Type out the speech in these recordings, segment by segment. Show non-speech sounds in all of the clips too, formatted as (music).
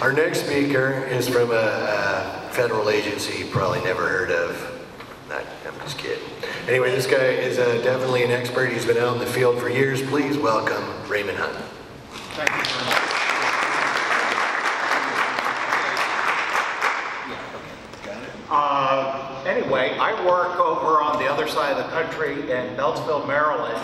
Our next speaker is from a, a federal agency you probably never heard of. Not, I'm just kidding. Anyway, this guy is uh, definitely an expert. He's been out in the field for years. Please welcome Raymond Hunt. Thank you very much. Uh, anyway, I work over on the other side of the country in Beltsville, Maryland.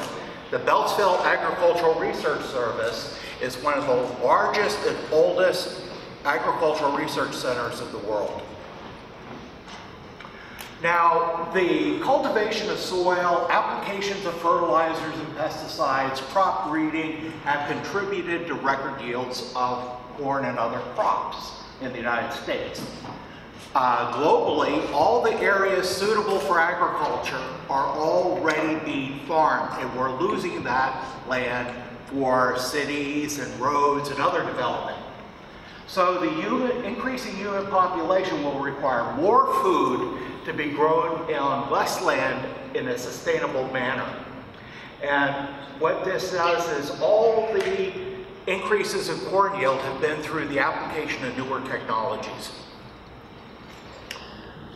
The Beltsville Agricultural Research Service is one of the largest and oldest agricultural research centers of the world. Now, the cultivation of soil, applications of fertilizers and pesticides, crop breeding have contributed to record yields of corn and other crops in the United States. Uh, globally, all the areas suitable for agriculture are already being farmed, and we're losing that land for cities and roads and other development. So the unit, increasing human population will require more food to be grown on less land in a sustainable manner. And what this does is all the increases in corn yield have been through the application of newer technologies.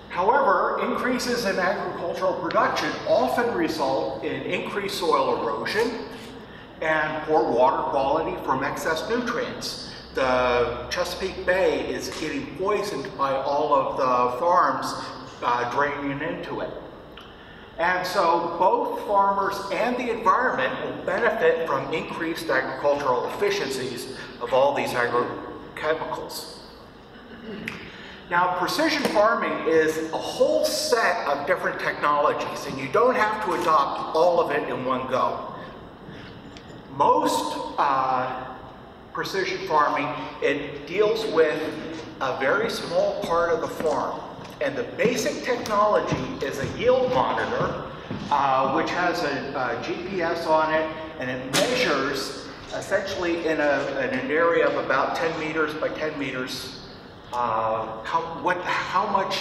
However, increases in agricultural production often result in increased soil erosion and poor water quality from excess nutrients. The Chesapeake Bay is getting poisoned by all of the farms uh, draining into it. And so both farmers and the environment will benefit from increased agricultural efficiencies of all these agrochemicals. Now, precision farming is a whole set of different technologies, and you don't have to adopt all of it in one go. Most uh, precision farming, it deals with a very small part of the farm. And the basic technology is a yield monitor, uh, which has a, a, GPS on it, and it measures essentially in, a, in an area of about 10 meters by 10 meters, uh, how, what, how much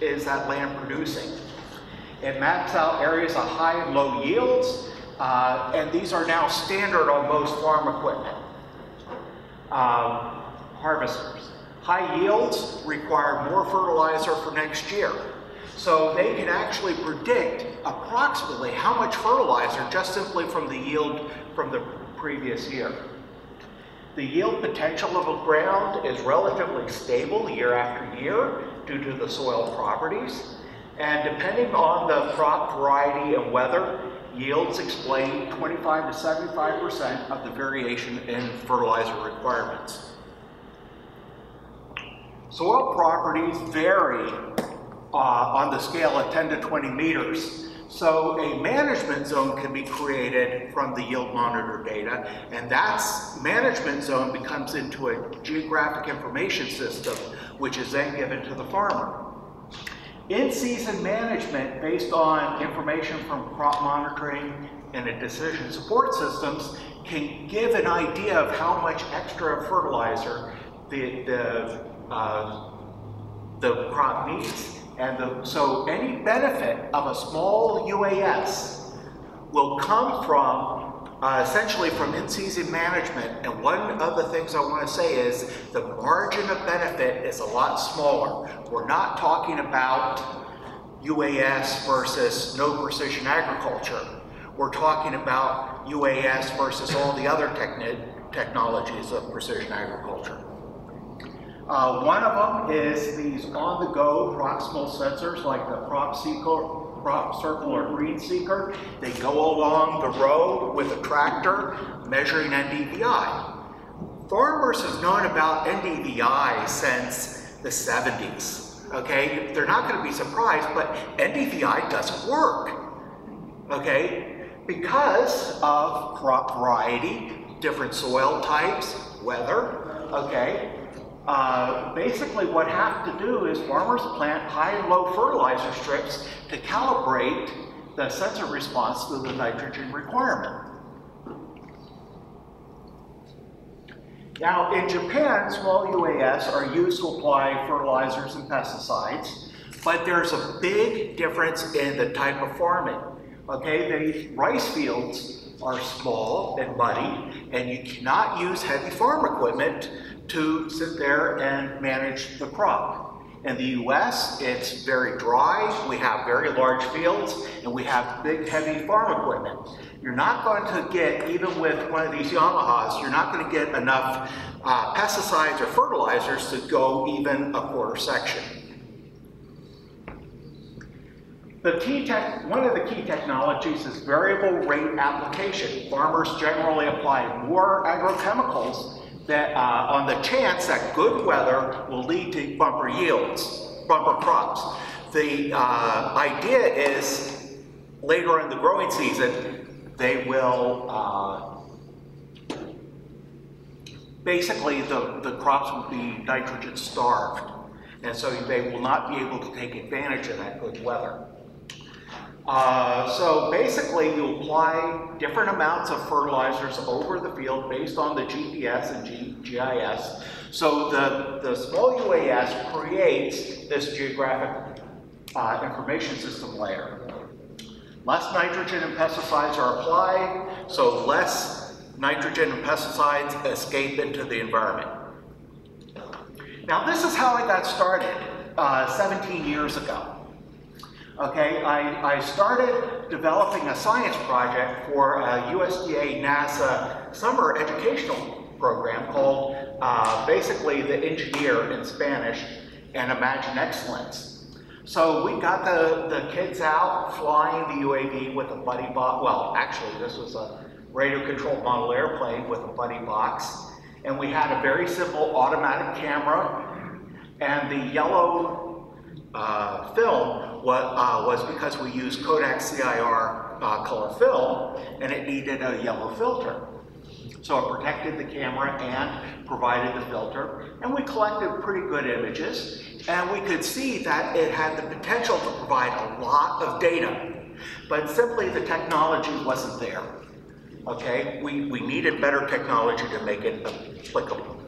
is that land producing. It maps out areas of high and low yields, uh, and these are now standard on most farm equipment. Um, harvesters. High yields require more fertilizer for next year. So they can actually predict approximately how much fertilizer just simply from the yield from the previous year. The yield potential of a ground is relatively stable year after year due to the soil properties. And depending on the crop variety and weather, yields explain 25 to 75% of the variation in fertilizer requirements. Soil properties vary uh, on the scale of 10 to 20 meters. So a management zone can be created from the yield monitor data, and that management zone becomes into a geographic information system, which is then given to the farmer. In-season management based on information from crop monitoring and decision support systems can give an idea of how much extra fertilizer the, the uh, the crop needs. And the, so any benefit of a small UAS will come from uh, essentially from in-season management. And one of the things I want to say is the margin of benefit is a lot smaller. We're not talking about UAS versus no precision agriculture. We're talking about UAS versus all the other technologies of precision agriculture. Uh, one of them is these on-the-go proximal sensors like the crop seeker, crop circle or green seeker. They go along the road with a tractor measuring NDVI. Farmers have known about NDVI since the 70s. Okay, they're not going to be surprised, but NDVI doesn't work. Okay, because of crop variety, different soil types, weather. Okay, uh, basically what have to do is farmers plant high and low fertilizer strips to calibrate the sensor response to the nitrogen requirement. Now in Japan, small UAS are used to apply fertilizers and pesticides, but there's a big difference in the type of farming. Okay, the rice fields are small and muddy, and you cannot use heavy farm equipment to sit there and manage the crop. In the US, it's very dry, we have very large fields, and we have big, heavy farm equipment. You're not going to get, even with one of these Yamahas, you're not going to get enough uh, pesticides or fertilizers to go even a quarter section. The key tech, one of the key technologies is variable rate application. Farmers generally apply more agrochemicals that uh, on the chance that good weather will lead to bumper yields, bumper crops. The uh, idea is later in the growing season, they will uh, basically the, the crops will be nitrogen starved. And so they will not be able to take advantage of that good weather. Uh, so basically, you apply different amounts of fertilizers over the field based on the GPS and G GIS. So the, the small UAS creates this geographic uh, information system layer. Less nitrogen and pesticides are applied, so less nitrogen and pesticides escape into the environment. Now this is how I got started uh, 17 years ago. Okay, I, I started developing a science project for a USDA NASA summer educational program called uh, basically The Engineer in Spanish and Imagine Excellence. So we got the, the kids out flying the UAV with a buddy box. Well, actually, this was a radio controlled model airplane with a buddy box. And we had a very simple automatic camera and the yellow uh, film was, uh, was because we used Kodak CIR uh, color film and it needed a yellow filter. So it protected the camera and provided the filter. And we collected pretty good images. And we could see that it had the potential to provide a lot of data. But simply the technology wasn't there. Okay, we, we needed better technology to make it applicable.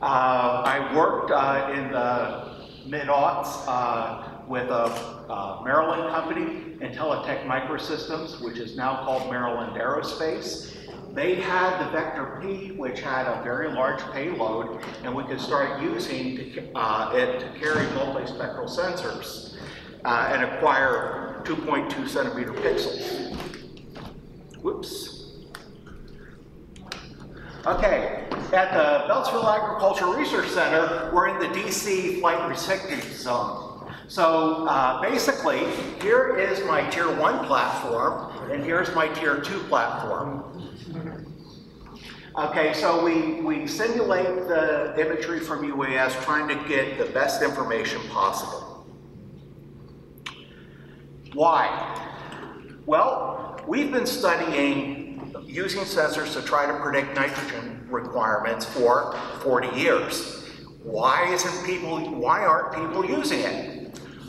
Uh, I worked uh, in the mid-aughts uh, with a uh, Maryland company, IntelliTech Microsystems, which is now called Maryland Aerospace. They had the Vector P, which had a very large payload, and we could start using to, uh, it to carry multispectral sensors uh, and acquire 2.2 centimeter pixels. Whoops. Okay, at the Beltsville Agricultural Research Center, we're in the DC flight restricted zone. So uh, basically, here is my tier one platform, and here's my tier two platform. Okay, so we, we simulate the imagery from UAS trying to get the best information possible. Why? Well, we've been studying using sensors to try to predict nitrogen requirements for 40 years. Why isn't people, why aren't people using it?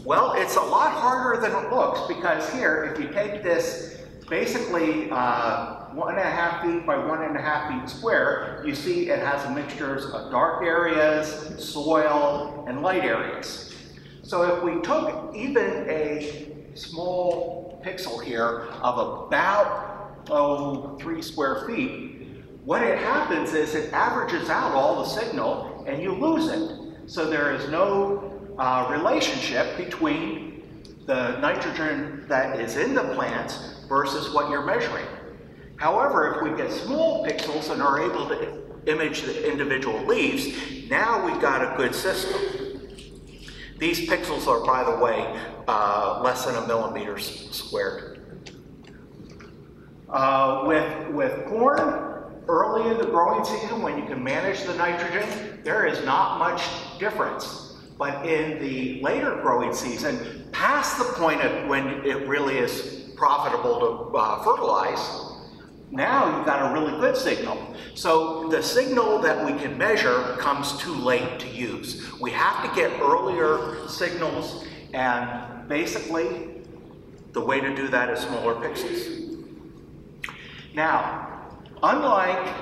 Well, it's a lot harder than it looks because here, if you take this basically uh, one and a half feet by one and a half feet square, you see it has a mixtures of dark areas, soil, and light areas. So if we took even a small pixel here of about oh, three square feet, what it happens is it averages out all the signal and you lose it. So there is no uh, relationship between the nitrogen that is in the plants versus what you're measuring. However, if we get small pixels and are able to image the individual leaves, now we've got a good system. These pixels are, by the way, uh, less than a millimeter squared. Uh, with, with corn, early in the growing season, when you can manage the nitrogen, there is not much difference. But in the later growing season, past the point of when it really is profitable to uh, fertilize, now you've got a really good signal. So the signal that we can measure comes too late to use. We have to get earlier signals, and basically, the way to do that is smaller pixels. Now, unlike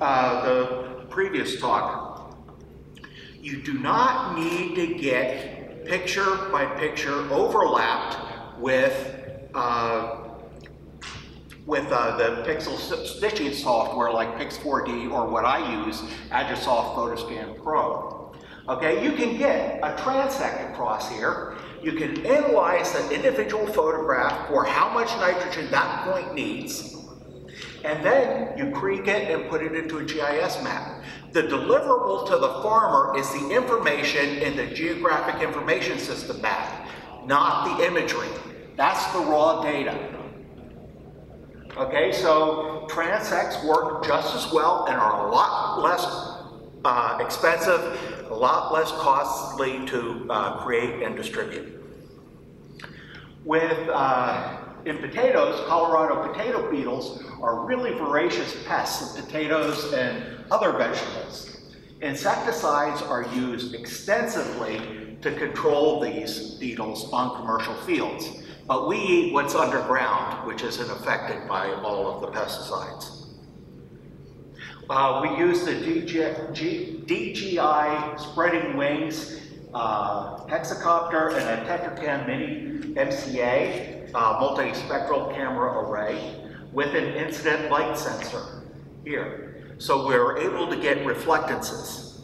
uh, the previous talk, you do not need to get picture by picture overlapped with uh, with uh, the pixel stitching software like Pix4D or what I use, Agisoft Photoscan Pro. Okay, you can get a transect across here. You can analyze an individual photograph for how much nitrogen that point needs, and then you krige it and put it into a GIS map. The deliverable to the farmer is the information in the Geographic Information System map, not the imagery. That's the raw data. Okay, so transects work just as well and are a lot less uh, expensive, a lot less costly to uh, create and distribute. With uh, in potatoes, Colorado potato beetles are really voracious pests of potatoes and other vegetables. Insecticides are used extensively to control these beetles on commercial fields. But we eat what's underground, which isn't affected by all of the pesticides. Uh, we use the G, DJI spreading wings uh, hexacopter and a Tetracam Mini MCA uh, multispectral camera array with an incident light sensor here. So we're able to get reflectances.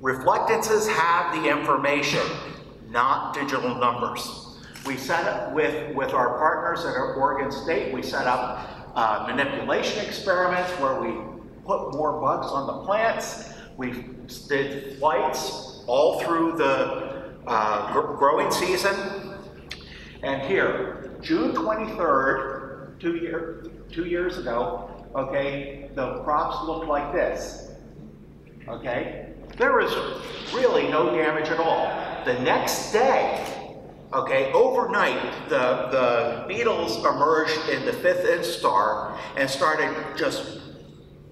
Reflectances have the information, not digital numbers. We set up with, with our partners at Oregon State, we set up uh, manipulation experiments where we put more bugs on the plants. We did flights all through the uh, gr growing season. And here, June 23rd, two, year, two years ago, okay, the crops looked like this. Okay? There was really no damage at all. The next day, Okay, overnight, the, the beetles emerged in the fifth instar and started just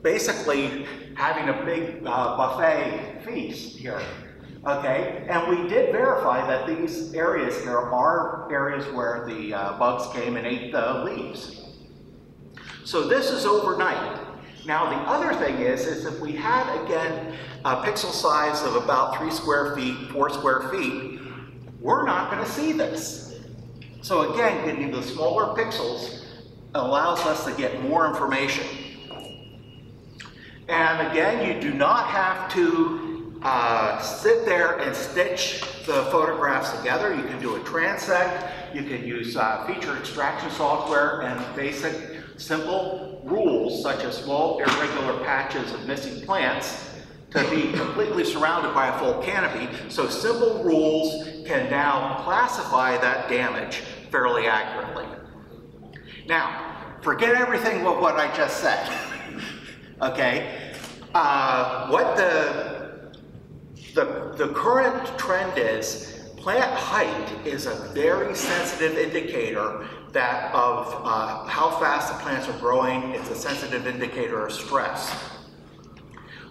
basically having a big uh, buffet feast here. Okay, and we did verify that these areas here are areas where the uh, bugs came and ate the leaves. So this is overnight. Now the other thing is, is if we had again a pixel size of about three square feet, four square feet, we're not going to see this. So again, getting the smaller pixels allows us to get more information. And again, you do not have to uh, sit there and stitch the photographs together. You can do a transect, you can use uh, feature extraction software and basic simple rules such as small irregular patches of missing plants to be completely surrounded by a full canopy. So simple rules can now classify that damage fairly accurately. Now, forget everything what, what I just said. (laughs) okay? Uh, what the, the, the current trend is, plant height is a very sensitive indicator that of uh, how fast the plants are growing. It's a sensitive indicator of stress.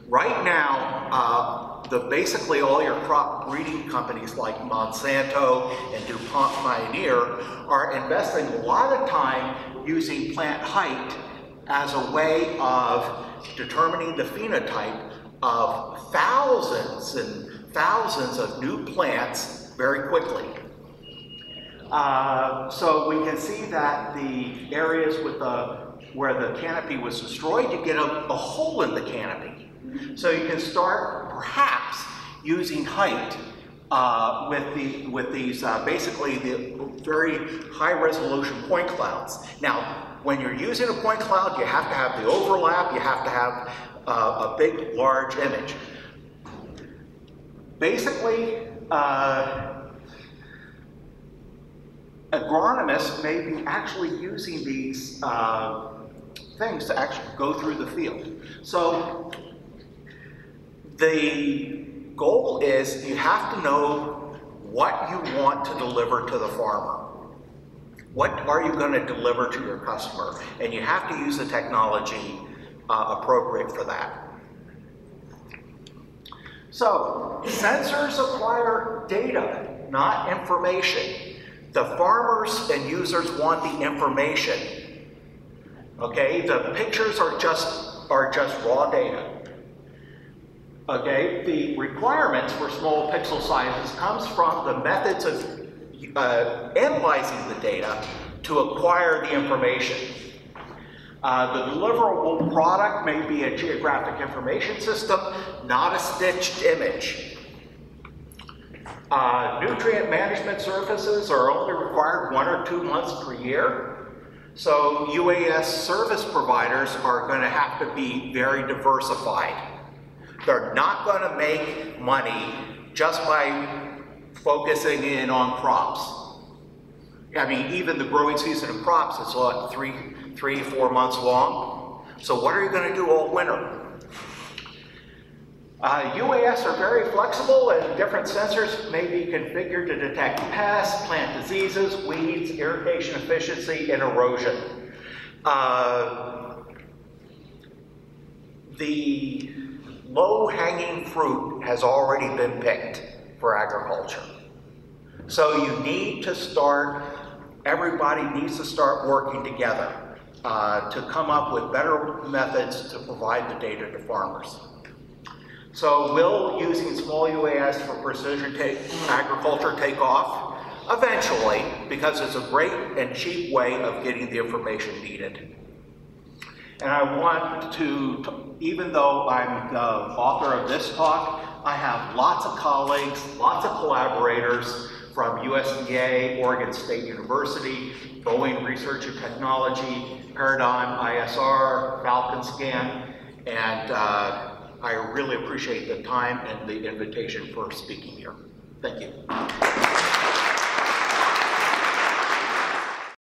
Right now, uh, the basically all your crop breeding companies like Monsanto and DuPont Pioneer are investing a lot of time using plant height as a way of determining the phenotype of thousands and thousands of new plants very quickly. Uh, so we can see that the areas with the where the canopy was destroyed, you get a, a hole in the canopy. So you can start perhaps using height uh, with, the, with these uh, basically the very high resolution point clouds. Now, when you're using a point cloud, you have to have the overlap, you have to have uh, a big, large image. Basically, uh, agronomists may be actually using these uh, things to actually go through the field. So the goal is you have to know what you want to deliver to the farmer. What are you going to deliver to your customer? And you have to use the technology uh, appropriate for that. So, sensors acquire data, not information. The farmers and users want the information. Okay, the pictures are just are just raw data. Okay, the requirements for small pixel sizes comes from the methods of uh, analyzing the data to acquire the information. Uh, the deliverable product may be a geographic information system, not a stitched image. Uh, nutrient management services are only required one or two months per year. So UAS service providers are going to have to be very diversified. They're not going to make money just by focusing in on crops. I mean, even the growing season of crops is what, three, three, four months long? So what are you going to do all winter? Uh, UAS are very flexible and different sensors may be configured to detect pests, plant diseases, weeds, irrigation efficiency, and erosion. Uh, the low-hanging fruit has already been picked for agriculture. So you need to start, everybody needs to start working together uh, to come up with better methods to provide the data to farmers. So will using small UAS for precision take, agriculture take off? Eventually, because it's a great and cheap way of getting the information needed. And I want to, even though I'm the author of this talk, I have lots of colleagues, lots of collaborators from USDA, Oregon State University, Boeing Research and Technology, Paradigm ISR, Falcon Scan, and uh, I really appreciate the time and the invitation for speaking here. Thank you.